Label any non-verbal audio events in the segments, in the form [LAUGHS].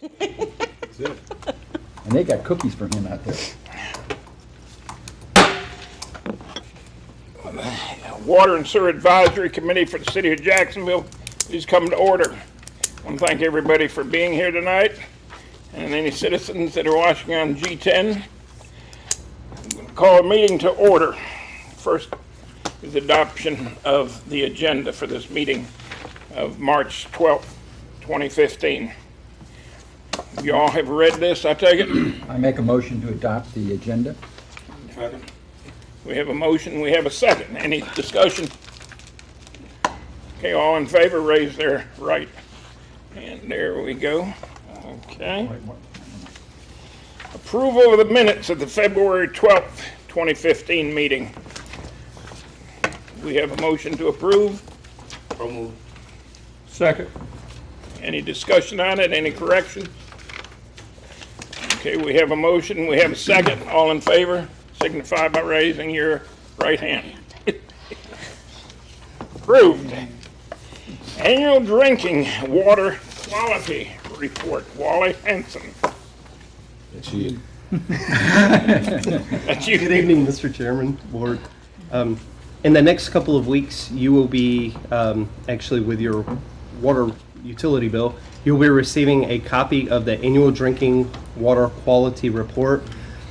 That's it. And they got cookies for him out there. Water and Sewer Advisory Committee for the City of Jacksonville is coming to order. I want to thank everybody for being here tonight, and any citizens that are watching on G10. I'm gonna Call a meeting to order. First is adoption of the agenda for this meeting of March 12th, 2015. You all have read this, I take it? I make a motion to adopt the agenda. We have a motion, we have a second. Any discussion? Okay, all in favor, raise their right. And there we go. Okay. Approval of the minutes of the February 12th, 2015 meeting. We have a motion to approve. Second. Any discussion on it? Any corrections? Okay, we have a motion, we have a second. All in favor, signify by raising your right hand. Approved. Annual Drinking Water Quality Report, Wally Hanson. That's you. [LAUGHS] That's you. Good evening, Mr. Chairman, Board. Um, In the next couple of weeks, you will be, um, actually with your water utility bill, you'll be receiving a copy of the Annual Drinking Water Quality Report.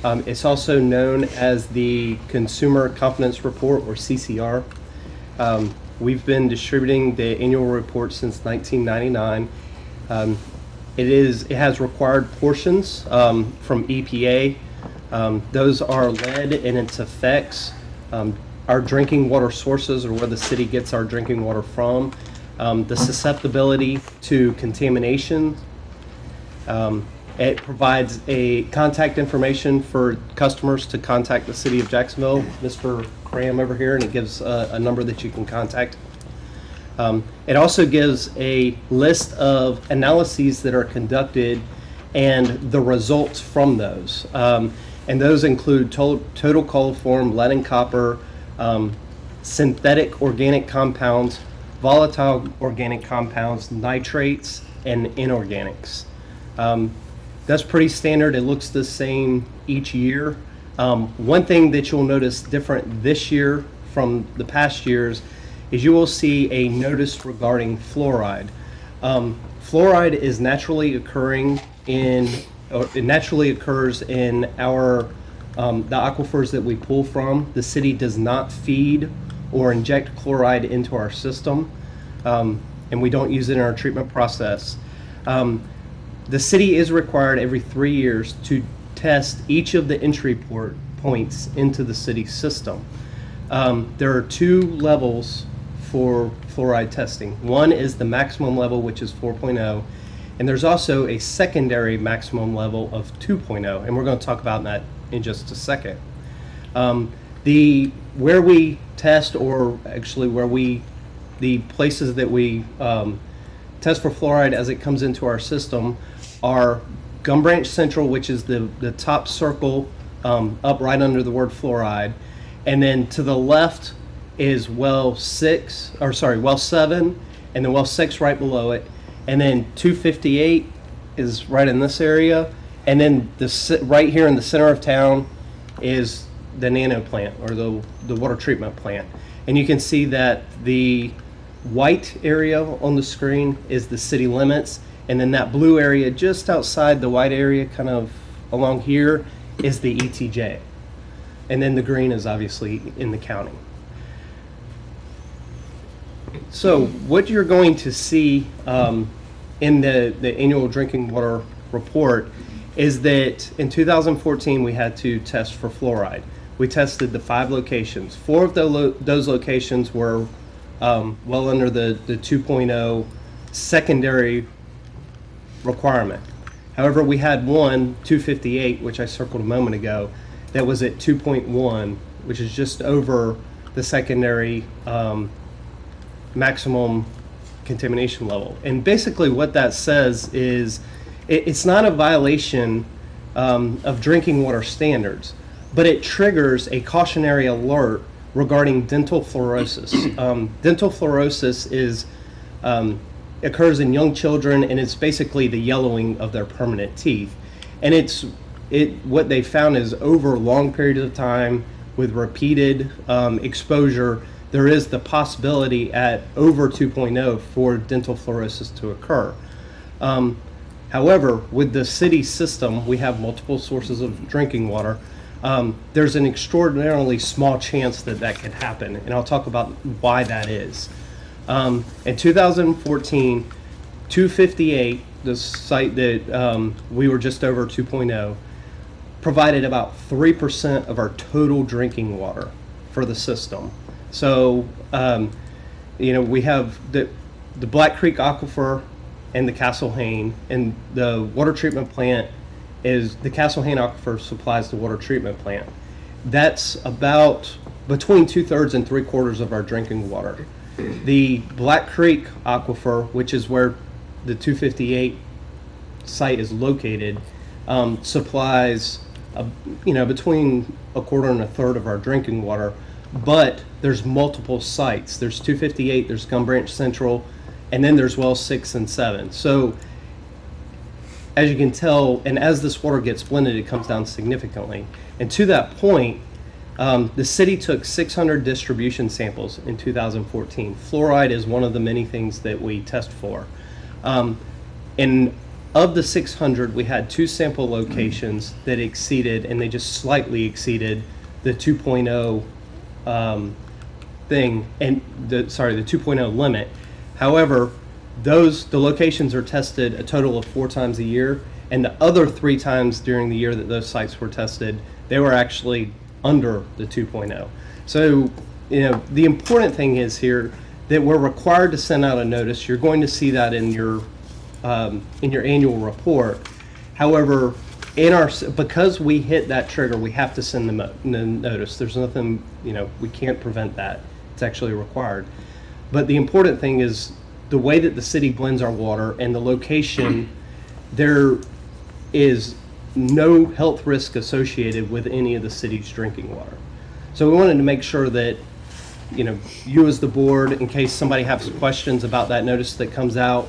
Um, It's also known as the Consumer Confidence Report, or CCR. Um, We've been distributing the annual report since 1999. Um, It is, it has required portions um, from EPA. Um, Those are lead and its effects, um, our drinking water sources, or where the city gets our drinking water from, um, the susceptibility to contamination, um, It provides a contact information for customers to contact the city of Jacksonville, Mr. Graham over here, and it gives a, a number that you can contact. Um, It also gives a list of analyses that are conducted and the results from those. Um, And those include to- total coliform, lead and copper, um, synthetic organic compounds, volatile organic compounds, nitrates, and inorganics. Um, That's pretty standard. It looks the same each year. Um, One thing that you'll notice different this year from the past years is you will see a notice regarding fluoride. Um, Fluoride is naturally occurring in, it naturally occurs in our, um, the aquifers that we pull from. The city does not feed or inject fluoride into our system, um, and we don't use it in our treatment process. Um, the city is required every three years to test each of the entry port points into the city system. Um, there are two levels for fluoride testing. One is the maximum level, which is 4.0, and there's also a secondary maximum level of 2.0, and we're going to talk about that in just a second. Um, the where we test, or actually where we, the places that we um, test for fluoride as it comes into our system are Gum Branch Central, which is the, the top circle um, up right under the word fluoride. And then to the left is well six, or sorry, well seven, and then well six right below it. And then 258 is right in this area. And then the right here in the center of town is the nano plant or the, the water treatment plant. And you can see that the white area on the screen is the city limits. And then that blue area just outside the white area, kind of along here, is the ETJ. And then the green is obviously in the county. So what you're going to see um, in the, the annual drinking water report is that in 2014, we had to test for fluoride. We tested the five locations. Four of lo- those locations were um, well under the, the 2.0 secondary requirement. However, we had one, 258, which I circled a moment ago, that was at 2.1, which is just over the secondary um, maximum contamination level. And basically, what that says is it, it's not a violation um, of drinking water standards, but it triggers a cautionary alert regarding dental fluorosis. [CLEARS THROAT] um, dental fluorosis is um, occurs in young children, and it's basically the yellowing of their permanent teeth. And it's it what they found is over long periods of time with repeated um, exposure, there is the possibility at over 2.0 for dental fluorosis to occur. Um, however, with the city system, we have multiple sources of drinking water. Um, there's an extraordinarily small chance that that could happen, and I'll talk about why that is. Um, in 2014, 258, the site that um, we were just over 2.0, provided about 3% of our total drinking water for the system. So, um, you know, we have the, the Black Creek Aquifer and the Castle Hayne, and the water treatment plant is the Castle Hayne Aquifer supplies the water treatment plant. That's about between two thirds and three quarters of our drinking water. The Black Creek Aquifer, which is where the 258 site is located, um, supplies, a, you know, between a quarter and a third of our drinking water. But there's multiple sites. There's 258, there's Gum Branch Central, and then there's well six and seven. So as you can tell, and as this water gets blended, it comes down significantly. And to that point, um, the city took 600 distribution samples in 2014. Fluoride is one of the many things that we test for. Um, and of the 600, we had two sample locations that exceeded, and they just slightly exceeded the 2.0 um, thing, and the sorry, the 2.0 limit. However, those the locations are tested a total of four times a year, and the other three times during the year that those sites were tested, they were actually under the 2.0. So, you know, the important thing is here that we're required to send out a notice. You're going to see that in your um, in your annual report. However, in our because we hit that trigger, we have to send the, mo- the notice. There's nothing, you know, we can't prevent that. It's actually required. But the important thing is the way that the city blends our water and the location. There is no health risk associated with any of the city's drinking water. So we wanted to make sure that you know, you as the board, in case somebody has questions about that notice that comes out,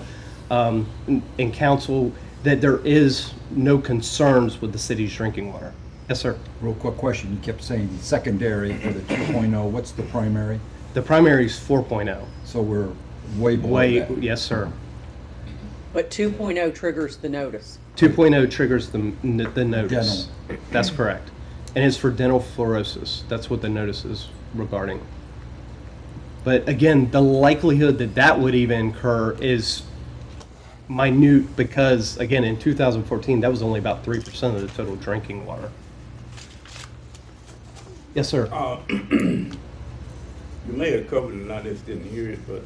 um, in- in council, that there is no concerns with the city's drinking water. Yes, sir. Real quick question, you kept saying secondary for the 2.0, what's the primary? The primary is 4.0. So we're way below Way, that. yes, sir. But 2.0 triggers the notice. 2.0 triggers the, n- the notice. Dental. That's correct. And it's for dental fluorosis. That's what the notice is regarding. But again, the likelihood that that would even occur is minute because, again, in 2014, that was only about 3% of the total drinking water. Yes, sir. Uh, [CLEARS THROAT] you may have covered it, and I just didn't hear it, but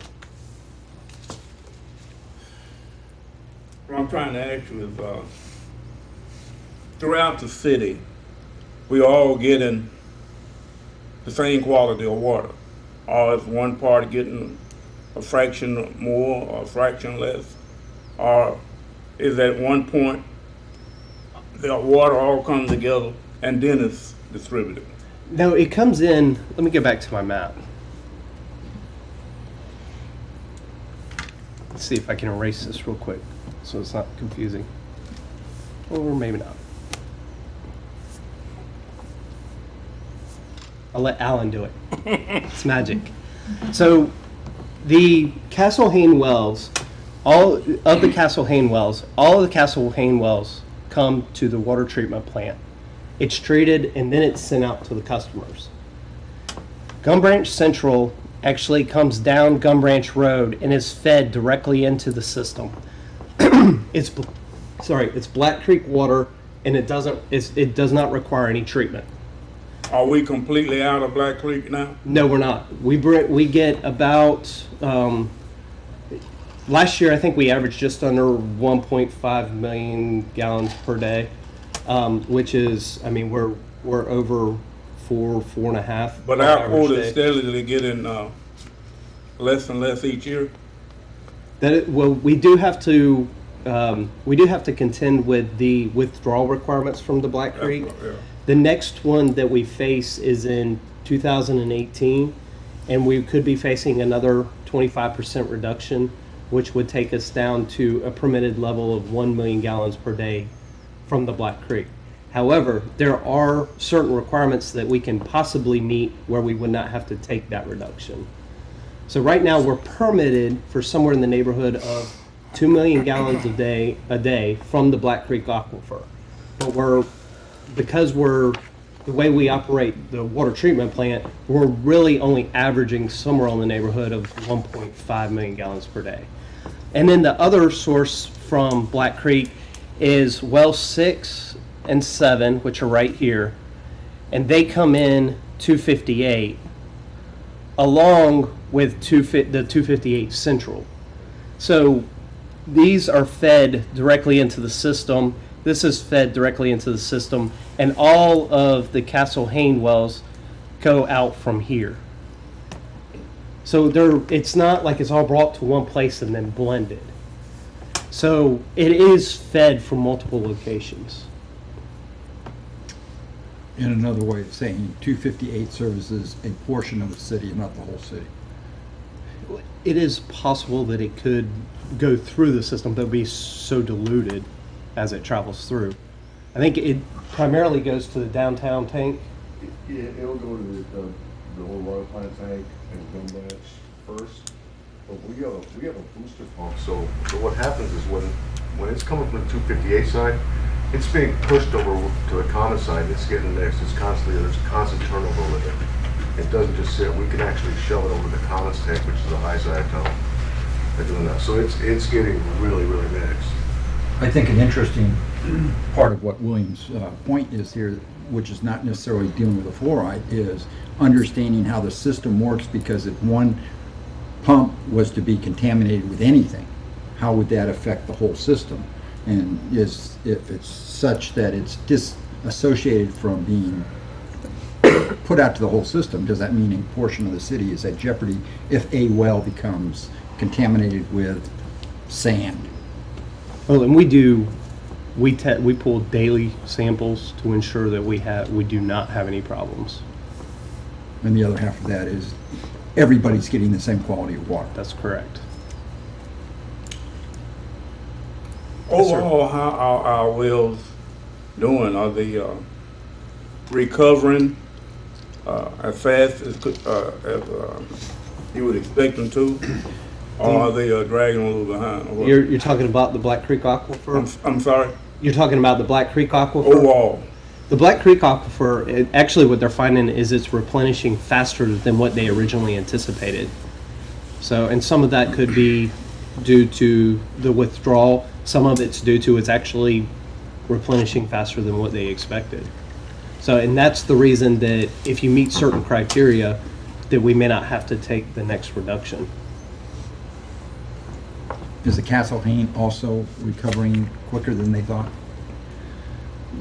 what I'm trying to ask you is, uh, throughout the city, we all getting the same quality of water. Or is one part getting a fraction more or a fraction less? Or is at one point, the water all comes together and then it's distributed? No, it comes in. Let me get back to my map. Let's see if I can erase this real quick so it's not confusing. Or maybe not. I'll let Alan do it. [LAUGHS] it's magic. So, the Castle Hayne wells, all of the Castle Hayne wells, all of the Castle Hayne wells come to the water treatment plant. It's treated and then it's sent out to the customers. Gum Branch Central actually comes down Gum Branch Road and is fed directly into the system. [CLEARS THROAT] it's sorry, it's Black Creek water and it doesn't it's, it does not require any treatment. Are we completely out of Black Creek now? No, we're not. We bring, we get about um, last year. I think we averaged just under 1.5 million gallons per day, um, which is, I mean, we're we're over four, four and a half. But our quota is steadily getting uh, less and less each year. That it, well, we do have to um, we do have to contend with the withdrawal requirements from the Black Creek. Yeah. The next one that we face is in 2018, and we could be facing another 25% reduction. which would take us down to a permitted level of 1 million gallons per day from the Black Creek. However, there are certain requirements that we can possibly meet where we would not have to take that reduction. So right now, we're permitted for somewhere in the neighborhood of 2 million gallons a day, a day from the Black Creek Aquifer. But we're, because we're, the way we operate the water treatment plant, we're really only averaging somewhere in the neighborhood of 1.5 million gallons per day. And then the other source from Black Creek is well six and seven, which are right here. And they come in 258 along with two, the 258 Central. So these are fed directly into the system. This is fed directly into the system, and all of the Castle Hayne wells go out from here. So there, it's not like it's all brought to one place and then blended. So it is fed from multiple locations. In another way of saying, 258 services a portion of the city and not the whole city. It is possible that it could go through the system, but be so diluted as it travels through. I think it primarily goes to the downtown tank. Yeah, it'll go to the, the, the old water plant tank and Gum Branch first. But we have a, we have a booster pump, so, so what happens is when, when it's coming from the two fifty-eight side, it's being pushed over to the common side, it's getting mixed, it's constantly, there's constant turnover with it. It doesn't just sit, we can actually shove it over the commons tank, which is a high side tunnel. Doing that, so it's, it's getting really, really mixed. I think an interesting [CLEARS THROAT] part of what William's uh, point is here, which is not necessarily dealing with the fluoride, is understanding how the system works, because if one pump was to be contaminated with anything, how would that affect the whole system? And is, if it's such that it's disassociated from being put out to the whole system, does that mean a portion of the city is at jeopardy if a well becomes contaminated with sand? Well, and we do, we te- we pull daily samples to ensure that we have, we do not have any problems. And the other half of that is everybody's getting the same quality of water. That's correct. Overall, how are our wells doing? Are they uh, recovering uh, as fast as, could- uh, as uh, you would expect them to? Or are they uh, dragging a little behind? You're, you're talking about the Black Creek I'm, Aquifer? I'm sorry, You're talking about the Black Creek Aquifer? overall. The Black Creek Aquifer, it, actually what they're finding is it's replenishing faster than what they originally anticipated. So, and some of that could be due to the withdrawal. Some of it's due to it's actually replenishing faster than what they expected. So, and that's the reason that if you meet certain criteria, that we may not have to take the next reduction. Is the Castle Hayne also recovering quicker than they thought?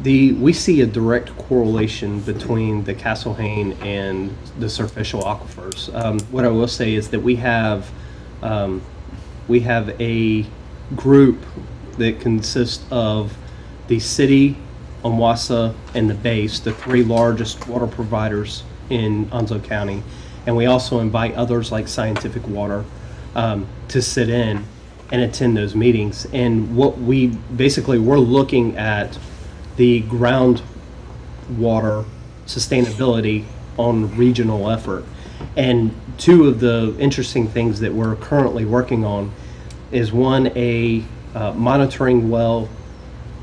The, we see a direct correlation between the Castle Hayne and the surficial aquifers. Um, what I will say is that we have, um, we have a group that consists of the city, ONWASA, and the base, the three largest water providers in Onslow County. And we also invite others like Scientific Water um, to sit in and attend those meetings. And what we, basically, we're looking at the groundwater sustainability on regional effort. And two of the interesting things that we're currently working on is one, a uh, monitoring well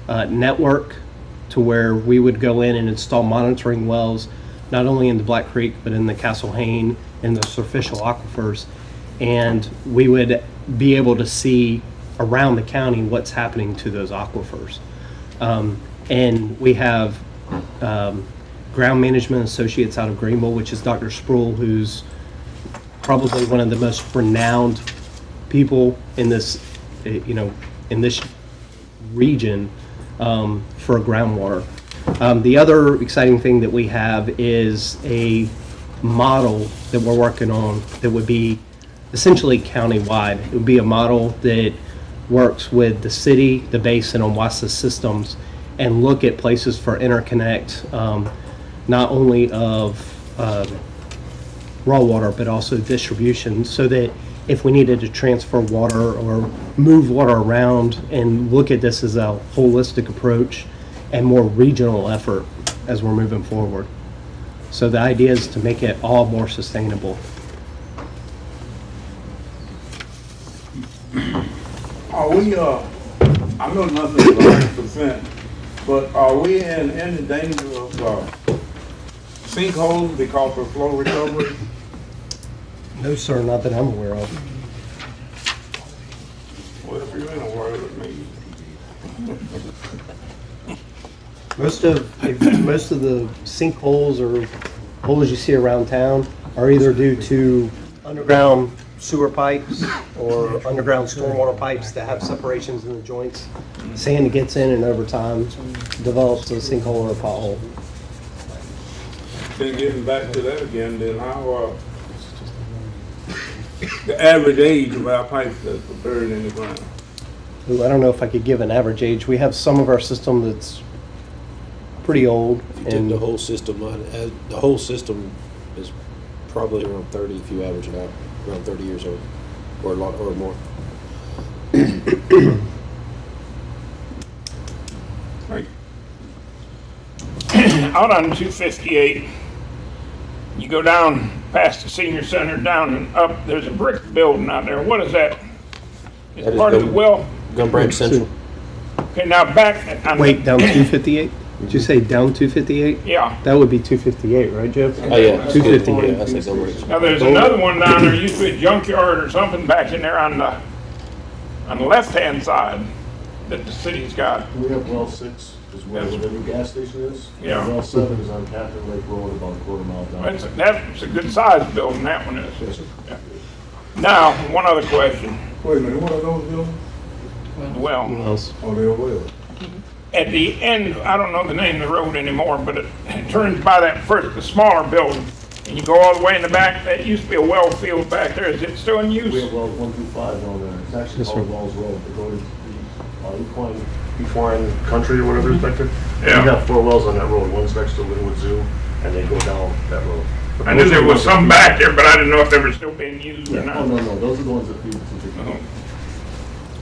uh, network to where we would go in and install monitoring wells, not only in the Black Creek, but in the Castle Hayne and the superficial aquifers. And we would be able to see around the county what's happening to those aquifers. Um, and we have um, Ground Management Associates out of Greenville, which is Dr. Spruill, who's probably one of the most renowned people in this, eh, you know, in this region um, for groundwater. Um, the other exciting thing that we have is a model that we're working on that would be essentially countywide. It would be a model that works with the city, the basin, and WASA systems and look at places for interconnect, um, not only of um, raw water, but also distribution, so that if we needed to transfer water or move water around and look at this as a holistic approach and more regional effort as we're moving forward. So the idea is to make it all more sustainable. Are we, uh, I know nothing is hundred percent, but are we in any danger of, uh, sinkholes because of flow recovery? No, sir, not that I'm aware of. Well, if you're in a world with me. Most of, if- most of the sinkholes or holes you see around town are either due to underground sewer pipes or underground stormwater pipes that have separations in the joints. Sand gets in and over time develops a sinkhole or a pothole. Then getting back to that again, then how, uh, the average age of our pipes that's buried in the ground? Ooh, I don't know if I could give an average age. We have some of our system that's pretty old If you take and the whole system, uh, uh, the whole system is probably around thirty if you average it out, around thirty years old, or a lot, or more. Right. [CLEARS THROAT] Out on two fifty-eight, you go down past the senior center, down and up, there's a brick building out there. What is that? Is That is part of the well? Gum Branch Central, Okay, now back on. wait, down 258? [CLEARS THROAT] Did you say down 258? Yeah. That would be 258, right, Jeff? oh yeah. 258. Yeah, I say Gum Branch. Now, there's another one down there, used to be a junkyard or something back in there on the, on the left-hand side that the city's got. We have well six, is where the new gas station is. Yeah. Well seven is on Catherine Lake Road, about a quarter mile down. That's, that's a good sized building, that one Yes, is. sir. Now, one other question. Wait a minute, what are those buildings? Well, Who else? Oh, they're well. At the end, I don't know the name of the road anymore, but it, it turns by that first, the smaller building. And you go all the way in the back, that used to be a well field back there. Is it still in We have use? wells one through five down there. It's actually Yes, called sir. Wells Road. They go to the, uh, equine, equine country or whatever it's back there. Yeah. We have four wells on that road. One's next to Lynnwood Zoo, and they go down that road. But I knew those are there the was ones that some feed- back there, but I didn't know if they were still being used or Yeah. Oh, not. no, no, those are the ones that feed the two Oh.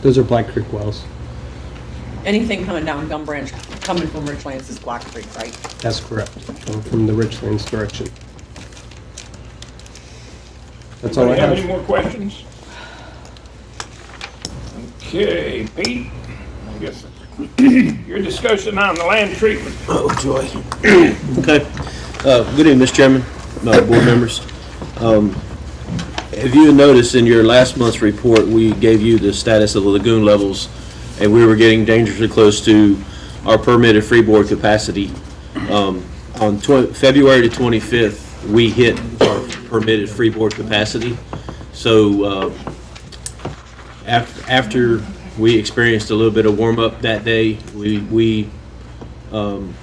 Those are Black Creek wells. Anything coming down Gum Branch, coming from Richlands is Black Creek, right? That's correct. From the Richlands direction. That's all I Anybody have any more questions? Okay, Pete, I guess, your discussion on the land treatment. Oh, joy. Okay. Uh, Good evening, Mr. Chairman, uh, board members. Um, If you noticed in your last month's report, we gave you the status of the lagoon levels, and we were getting dangerously close to our permitted freeboard capacity. Um, On February the 25th, we hit our permitted freeboard capacity. So uh, af- after we experienced a little bit of warm-up that day, we we um,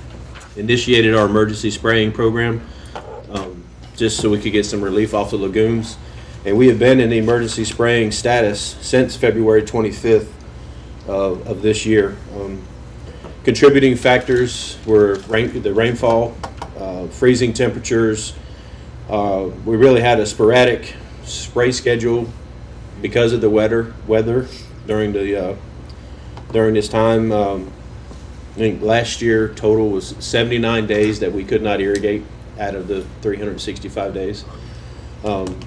initiated our emergency spraying program, um, just so we could get some relief off the lagoons. And we have been in the emergency spraying status since February 25th of, of this year. Um, Contributing factors were rain, the rainfall, uh, freezing temperatures. Uh, we really had a sporadic spray schedule because of the weather, weather during the, uh, during this time. Um, I think last year total was 79 days that we could not irrigate out of the 365 days. Um,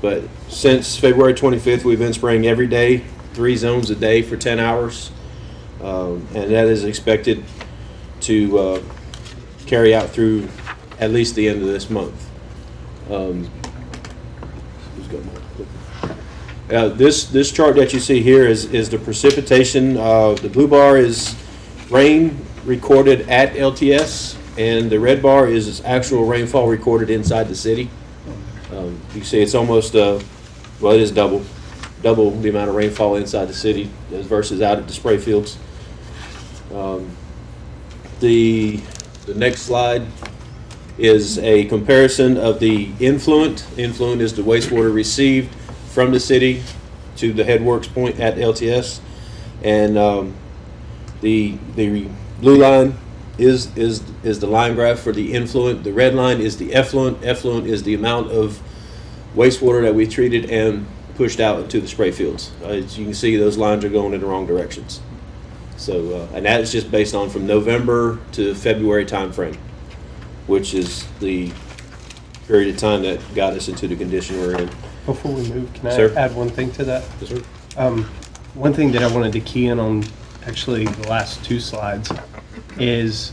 But since February 25th, we've been spraying every day, three zones a day for 10 hours. Um, And that is expected to uh, carry out through at least the end of this month. Um, uh, This, this chart that you see here is, is the precipitation. Uh, The blue bar is rain recorded at LTS, and the red bar is actual rainfall recorded inside the city. Um, You see, it's almost, uh, well, it is double, double the amount of rainfall inside the city as versus out at the spray fields. Um, The, the next slide is a comparison of the influent. Influent is the wastewater received from the city to the headworks point at LTS. And um, the, the blue line is, is, is the line graph for the influent. The red line is the effluent. Effluent is the amount of wastewater that we treated and pushed out into the spray fields. Uh, As you can see, those lines are going in the wrong directions. So, uh, and that is just based on from November to February timeframe, which is the period of time that got us into the condition we're in. Before we move, can I Sir? add one thing to that? Yes, sir. Um, One thing that I wanted to key in on, actually the last two slides, is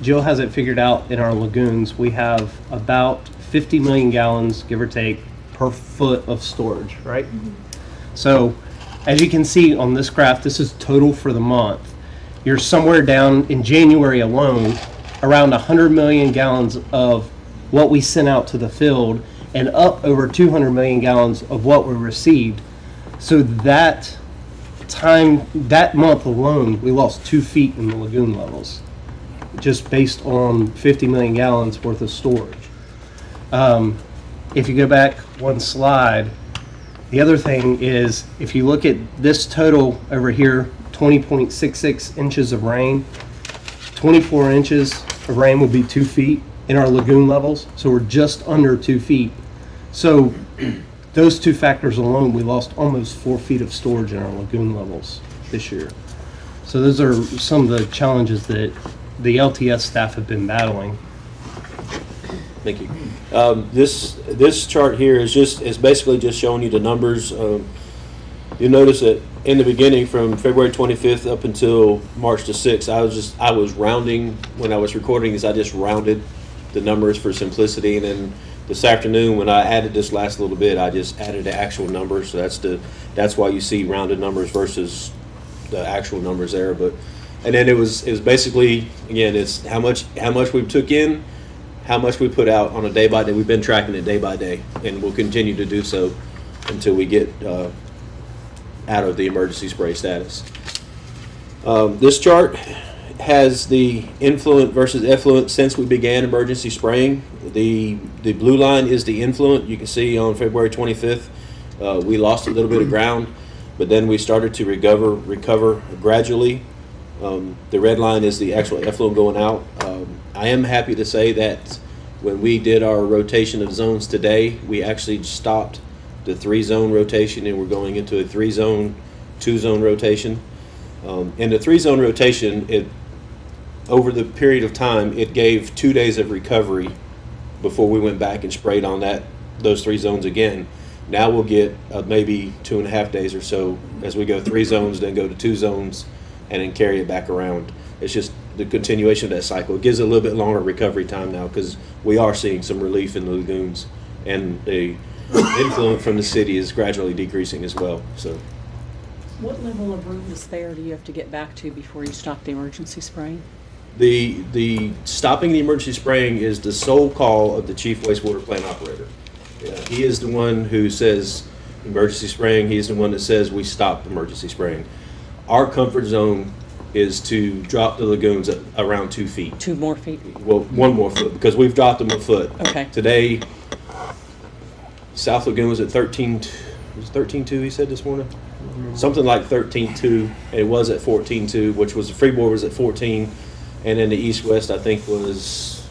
Jill has it figured out in our lagoons, we have about 50 million gallons, give or take, per foot of storage, right? So, as you can see on this graph, this is total for the month. You're somewhere down in January alone, around 100 million gallons of what we sent out to the field and up over 200 million gallons of what we received. So that time, that month alone, we lost two feet in the lagoon levels, just based on 50 million gallons worth of storage. Um, if you go back one slide, the other thing is, if you look at this total over here, 20.66 inches of rain, 24 inches of rain would be two feet in our lagoon levels, so we're just under two feet. So those two factors alone, we lost almost four feet of storage in our lagoon levels this year. So those are some of the challenges that the LTS staff have been battling. Thank you. Um, This, this chart here is just, is basically just showing you the numbers. Um, You'll notice that in the beginning, from February 25th up until March the 6th, I was just, I was rounding, when I was recording Is I just rounded the numbers for simplicity. And then this afternoon, when I added this last little bit, I just added the actual numbers. So that's the, that's why you see rounded numbers versus the actual numbers there. But, and then it was, it was basically, again, it's how much, how much we took in, how much we put out on a day by day. We've been tracking it day by day, and we'll continue to do so until we get uh, out of the emergency spray status. Um, This chart has the influent versus effluent since we began emergency spraying. The, the blue line is the influent. You can see on February 25th, uh, we lost a little bit of ground, but then we started to recover, recover gradually. Um, The red line is the actual effluent going out. Um, I am happy to say that when we did our rotation of zones today, we actually stopped the three-zone rotation and we're going into a three-zone, two-zone rotation. Um, In the three-zone rotation, it, over the period of time, it gave two days of recovery before we went back and sprayed on that, those three zones again. Now we'll get uh, maybe two and a half days or so as we go three zones, then go to two zones, and then carry it back around. It's just the continuation of that cycle. It gives a little bit longer recovery time now because we are seeing some relief in the lagoons, and the influence from the city is gradually decreasing as well. So What level of room is there do you have to get back to before you stop the emergency spraying? the the stopping the emergency spraying is the sole call of the chief wastewater plant operator. Yeah, he is the one who says emergency spraying. He's the one that says we stop emergency spraying. Our comfort zone is to drop the lagoons at around two feet. Two more feet? Well, one more foot because we've dropped them a foot. Okay. Today, South Lagoon was at thirteen. Was thirteen two? He said this morning. Something like thirteen two. and It was at fourteen two, which was the freeboard was at fourteen, and then the East West I think was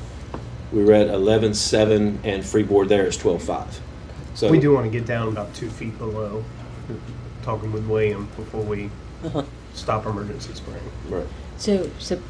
we were at eleven seven, and freeboard there is twelve five. So We do want to get down about two feet below, talking with William before we [LAUGHS] stop emergency spraying. Right. So, so,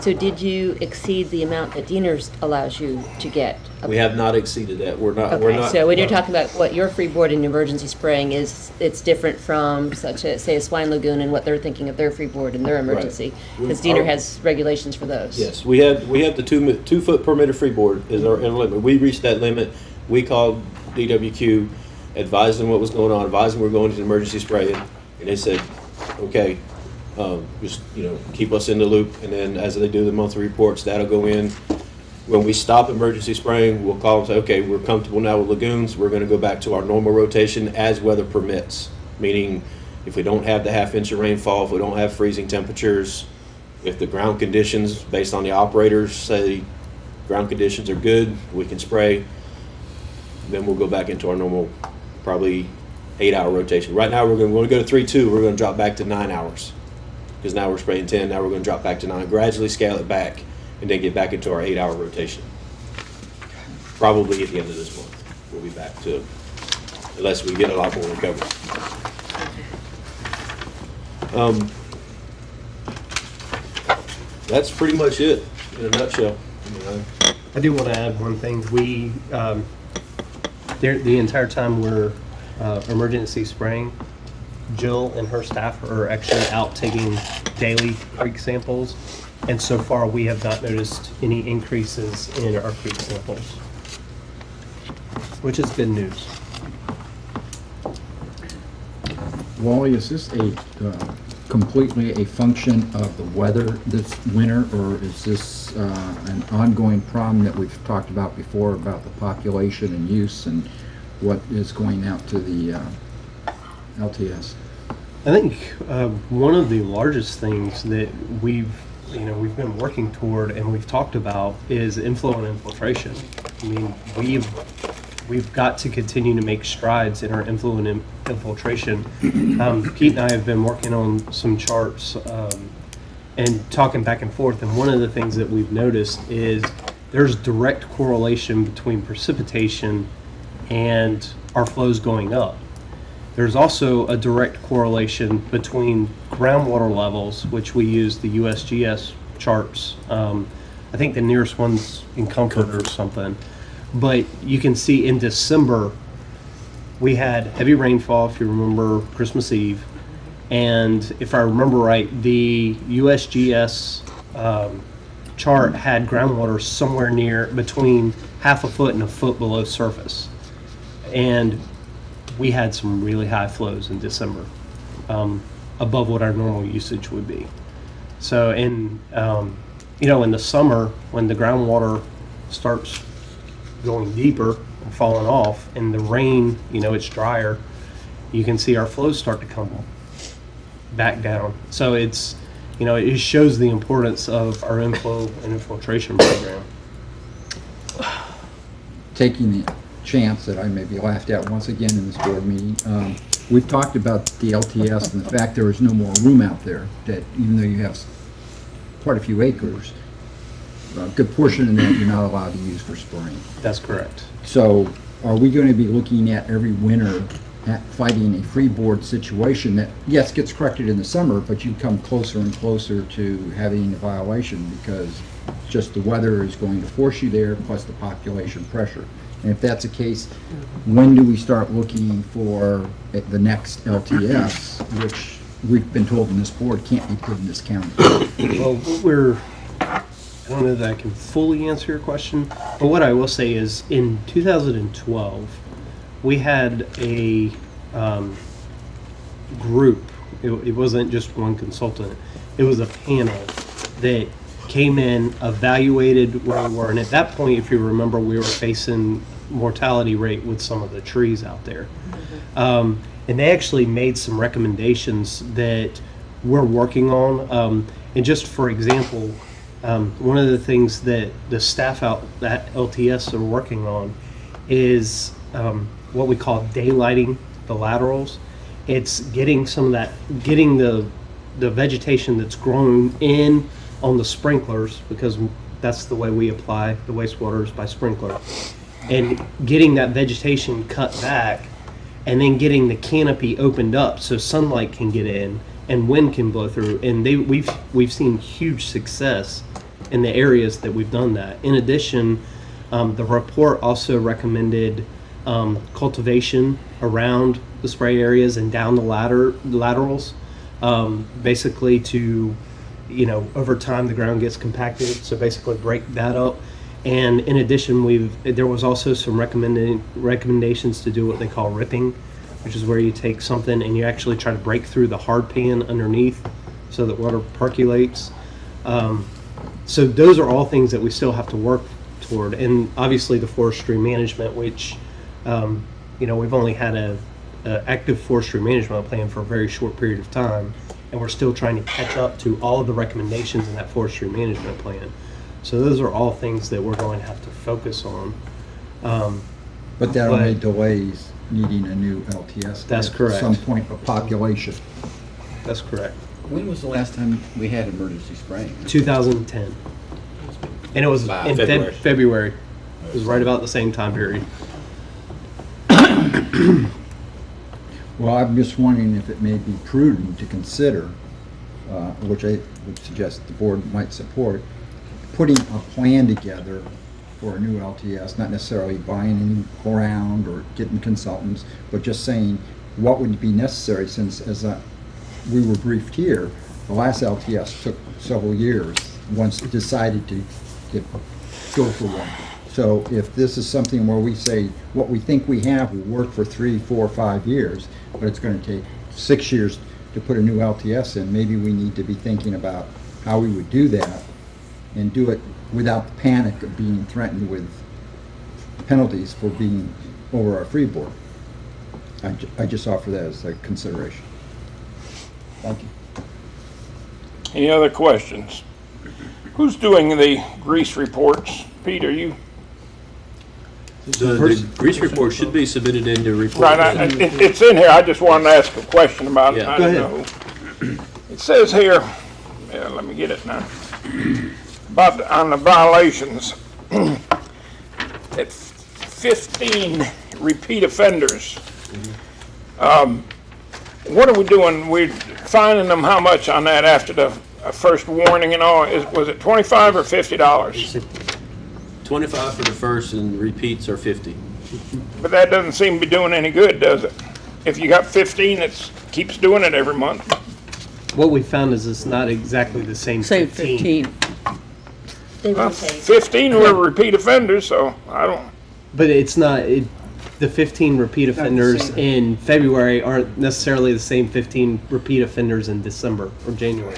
so did you exceed the amount that DENR's allows you to get? We have not exceeded that. We're not. we're Okay, not. so when you're talking about what your freeboard and emergency spraying is, it's different from such as, say, a swine lagoon and what they're thinking of their freeboard and their emergency? Because DENR has regulations for those. Yes, we have, we have the two, mi- two foot per meter freeboard is our inner limit. We reached that limit. We called DWQ, advised them what was going on, advised them we're going to emergency spraying. And they said, okay, um, just, you know, keep us in the loop. And then as they do the monthly reports, that'll go in. When we stop emergency spraying, we'll call and say, okay, we're comfortable now with lagoons. We're gonna go back to our normal rotation as weather permits. Meaning, if we don't have the half inch of rainfall, if we don't have freezing temperatures, if the ground conditions, based on the operators, say ground conditions are good, we can spray, then we'll go back into our normal, probably eight-hour rotation. Right now, we're gonna, when we go to three-two, we're gonna drop back to nine hours. Because now we're spraying ten, now we're gonna drop back to nine, gradually scale it back, and then get back into our eight-hour rotation. Probably at the end of this month, we'll be back to unless we get a lot more recovery. Um, That's pretty much it, in a nutshell. I mean, I- do want to add one thing. We, um, the entire time we're, uh, emergency spraying, Jill and her staff are actually out taking daily creek samples. And so far, we have not noticed any increases in our creek samples, which is good news. Wally, is this a, uh, completely a function of the weather this winter, or is this uh, an ongoing problem that we've talked about before about the population and use and what is going out to the uh, LTS? I think uh, one of the largest things that we've, you know, we've been working toward and we've talked about is inflow and infiltration. I mean, we've we've got to continue to make strides in our inflow and in- infiltration. Um, Pete and I have been working on some charts um, and talking back and forth. And one of the things that we've noticed is there's direct correlation between precipitation and our flows going up. There's also a direct correlation between groundwater levels, which we use the USGS charts. Um, I think the nearest one's in Comfort or something. But you can see in December, we had heavy rainfall, if you remember Christmas Eve. And if I remember right, the USGS um, chart had groundwater somewhere near between half a foot and a foot below surface. And we had some really high flows in December, um, above what our normal usage would be. So, in um, you know, in the summer when the groundwater starts going deeper and falling off, and the rain, you know, it's drier, you can see our flows start to come back down. So it's, you know, it shows the importance of our inflow and infiltration program. taking the chance that I may be laughed at once again in this board meeting, um, we've talked about the LTS and the fact there is no more room out there, that even though you have quite a few acres, a good portion of that you're not allowed to use for spraying. That's correct. So are we going to be looking at every winter at fighting a freeboard situation that, yes, gets corrected in the summer, but you come closer and closer to having a violation because just the weather is going to force you there, plus the population pressure? And if that's the case, when do we start looking for the next LTS, which we've been told in this board can't be put in this county? Well, we're, I don't know that I can fully answer your question, but what I will say is in 2012, we had a um, group, it, it wasn't just one consultant, it was a panel that came in, evaluated where we were. And at that point, if you remember, we were facing mortality rate with some of the trees out there. Um, and they actually made some recommendations that we're working on. Um, and just for example, um, one of the things that the staff out at LTS are working on is um, what we call daylighting the laterals. It's getting some of that, getting the the vegetation that's grown in on the sprinklers because that's the way we apply the wastewater is by sprinkler, and getting that vegetation cut back, and then getting the canopy opened up so sunlight can get in and wind can blow through. And they we've we've seen huge success in the areas that we've done that. In addition, um, the report also recommended um, cultivation around the spray areas and down the ladder laterals, um, basically to, you know, over time the ground gets compacted. So basically break that up. And in addition, we've there was also some recommended recommendations to do what they call ripping, which is where you take something and you actually try to break through the hard pan underneath, so that water percolates. Um, so those are all things that we still have to work toward, and obviously the forestry management, which um, you know we've only had a, a active forestry management plan for a very short period of time, and we're still trying to catch up to all of the recommendations in that forestry management plan. So those are all things that we're going to have to focus on. Um, But that only But- delays needing a new LTS. That's At correct. some point of population. that's correct. When was the last time we had emergency spraying? 2010, and it was Wow. in Feb- February. February. It was right about the same time period. [CLEARS THROAT] Well, I'm just wondering if it may be prudent to consider, uh, which I would suggest the board might support, putting a plan together for a new LTS, not necessarily buying any ground or getting consultants, but just saying what would be necessary since, as uh, we were briefed here, the last LTS took several years once decided to get, go for one. So if this is something where we say, what we think we have will work for three, four, five years, but it's gonna take six years to put a new LTS in, maybe we need to be thinking about how we would do that and do it without the panic of being threatened with penalties for being over our freeboard. I, ju- I just offer that as a consideration. Thank you. Any other questions? Who's doing the grease reports? Pete, are you? The, the grease report should be submitted into report. Right, I- it, it's in here, I just wanted to ask a question about it. Yeah. I Go didn't know. It says here, yeah, let me get it now. About, the- on the violations, at fifteen repeat offenders. Um, What are we doing? We're fining them how much on that after the uh, first warning and all? Is, was it twenty-five or fifty dollars? Twenty-five for the first and repeats are fifty. But that doesn't seem to be doing any good, does it? If you got fifteen that keeps doing it every month. What we found is it's not exactly the same Say 15. 15. They Well, rotate. Fifteen were repeat offenders, so I don't, But it's not, it, the 15 repeat offenders in February aren't necessarily the same 15 repeat offenders in December or January.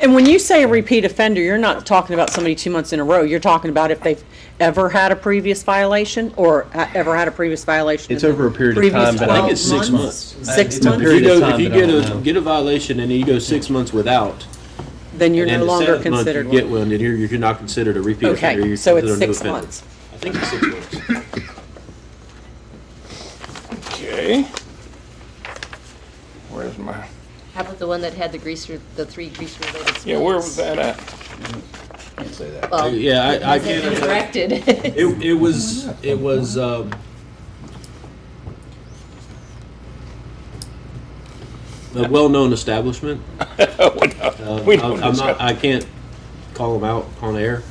And when you say a repeat offender, you're not talking about somebody two months in a row. You're talking about if they've ever had a previous violation or ha- ever had a previous violation. It's in the over a period of previous time, but I think 12 it's six months. Six It's a If months? you period go, time, if you but I get don't a, know. get a violation and you go six months without, Then you're and no then the longer seventh month you considered get one. one, then you're, you're not considered a repeat offender. Okay, you're so it's considered a new six offender. months. I think it's six months. Okay. Where's my, How about the one that had the grease, re- the three grease-related spills? yeah, where was that at? Can't say that. Well, Yeah, I, I has it been can't. corrected? It, it was, it was, um, a well-known establishment. [LAUGHS] Uh, We I'm don't I'm discuss- not, I can't call them out on air.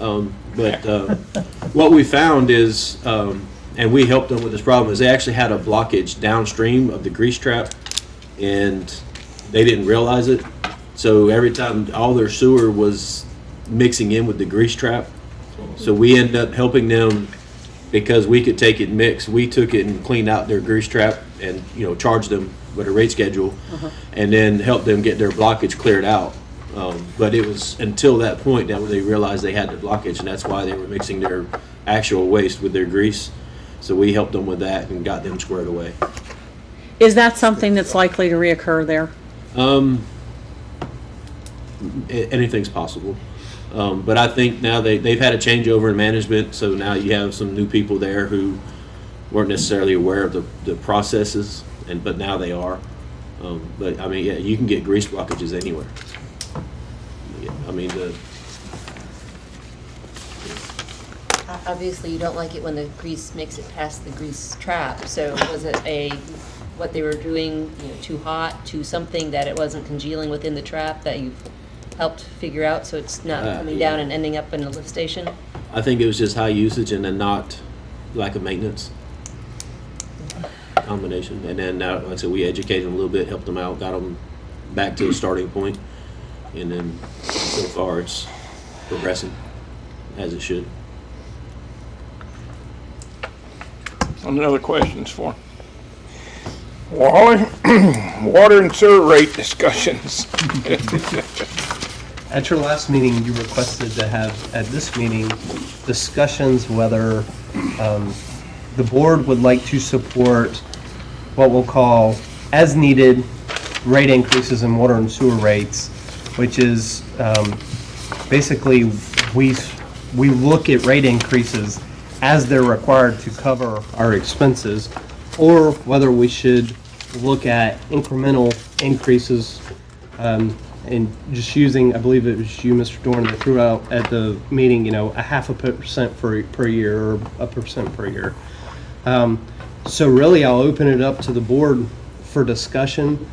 Um, but, [LAUGHS] uh, what we found is, um, and we helped them with this problem, is they actually had a blockage downstream of the grease trap and they didn't realize it. So every time, all their sewer was mixing in with the grease trap. So we ended up helping them because we could take it mixed. We took it and cleaned out their grease trap and, you know, charged them with a rate schedule and then helped them get their blockage cleared out. Um, but it was until that point that they realized they had the blockage and that's why they were mixing their actual waste with their grease. So we helped them with that and got them squared away. Is that something that's likely to reoccur there? Um, a- anything's possible. Um, but I think now they, they've had a changeover in management, so now you have some new people there who weren't necessarily aware of the, the processes, and, but now they are. Um, but I mean, yeah, you can get grease blockages anywhere. Yeah, I mean, the, Obviously, you don't like it when the grease makes it past the grease trap, so was it a, what they were doing, you know, too hot, too something that it wasn't congealing within the trap that you've helped figure out, so it's not Uh, coming down and ending up in the lift station? I think it was just high usage and then not lack of maintenance combination. And then, uh, like I said, we educated them a little bit, helped them out, got them back to a starting point, And then so far, it's progressing as it should. Any other questions for? Wally, [CLEARS THROAT] water and sewer rate discussions. [LAUGHS] At your last meeting, you requested to have, at this meeting, discussions whether um, the board would like to support what we'll call as-needed rate increases in water and sewer rates, which is um, basically, we, we look at rate increases as they're required to cover our expenses, or whether we should look at incremental increases um, and just using, I believe it was you, Mr. Dorn, that threw out at the meeting, you know, a half a percent per, per year or a percent per year. Um, so really, I'll open it up to the board for discussion